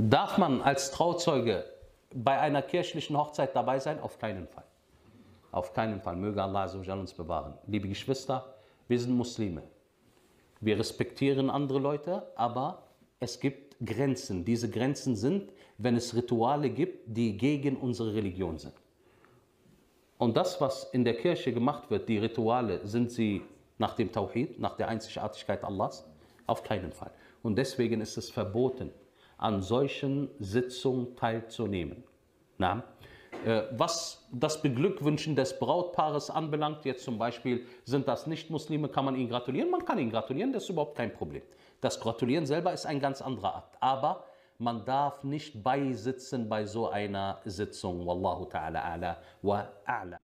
Darf man als Trauzeuge bei einer kirchlichen Hochzeit dabei sein? Auf keinen Fall. Auf keinen Fall. Möge Allah uns bewahren. Liebe Geschwister, wir sind Muslime. Wir respektieren andere Leute, aber es gibt Grenzen. Diese Grenzen sind, wenn es Rituale gibt, die gegen unsere Religion sind. Und das, was in der Kirche gemacht wird, die Rituale, sind sie nach dem Tawhid, nach der Einzigartigkeit Allahs? Auf keinen Fall. Und deswegen ist es verboten, an solchen Sitzungen teilzunehmen. Na? Äh, was das Beglückwünschen des Brautpaares anbelangt, jetzt zum Beispiel sind das Nicht-Muslime, kann man ihnen gratulieren? Man kann ihnen gratulieren, das ist überhaupt kein Problem. Das Gratulieren selber ist ein ganz anderer Akt. Aber man darf nicht beisitzen bei so einer Sitzung. Wallahu ta'ala ala wa a'la.